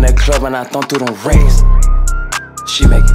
in the club and I thumb through them racks. She make it